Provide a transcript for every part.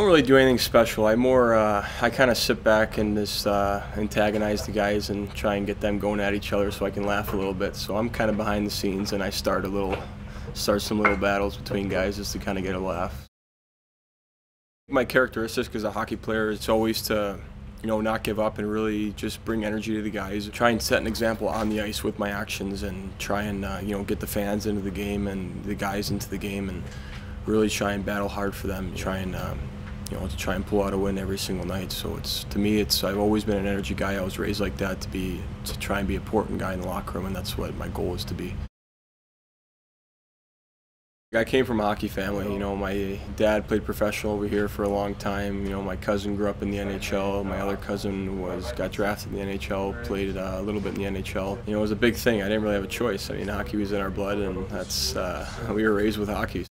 really do anything special. I more, uh, I kind of sit back and just uh, antagonize the guys and try and get them going at each other so I can laugh a little bit. So I'm kind of behind the scenes and I start a little, start some little battles between guys just to kind of get a laugh. My characteristics as a hockey player is always to, you know, not give up and really just bring energy to the guys. Try and set an example on the ice with my actions and try and, uh, you know, get the fans into the game and the guys into the game and really try and battle hard for them. Try and, um, you know, to try and pull out a win every single night. So it's to me, it's I've always been an energy guy. I was raised like that to be to try and be a important guy in the locker room, and that's what my goal is to be. I came from a hockey family. You know, my dad played professional over here for a long time. You know, my cousin grew up in the NHL. My other cousin was got drafted in the NHL, played uh, a little bit in the NHL. You know, it was a big thing. I didn't really have a choice. I mean, hockey was in our blood, and that's uh, we were raised with hockey.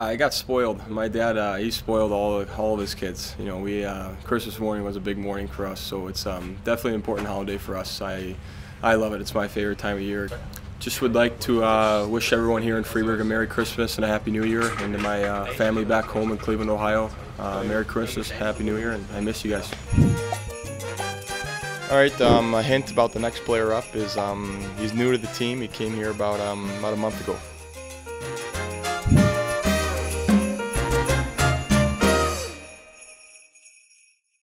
I got spoiled. My dad, uh, he spoiled all of, all of his kids. You know, we uh, Christmas morning was a big morning for us, so it's um, definitely an important holiday for us. I, I love it. It's my favorite time of year. Just would like to uh, wish everyone here in Fribourg a Merry Christmas and a Happy New Year, and to my uh, family back home in Cleveland, Ohio, uh, Merry Christmas, Happy New Year, and I miss you guys. All right, um, a hint about the next player up is um, he's new to the team. He came here about um, about a month ago.